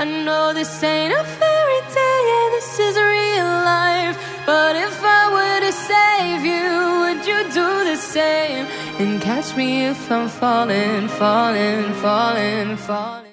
I know this ain't a fairy tale, this is real life. But if I were to save you, would you do the same? And catch me if I'm falling, falling, falling, falling.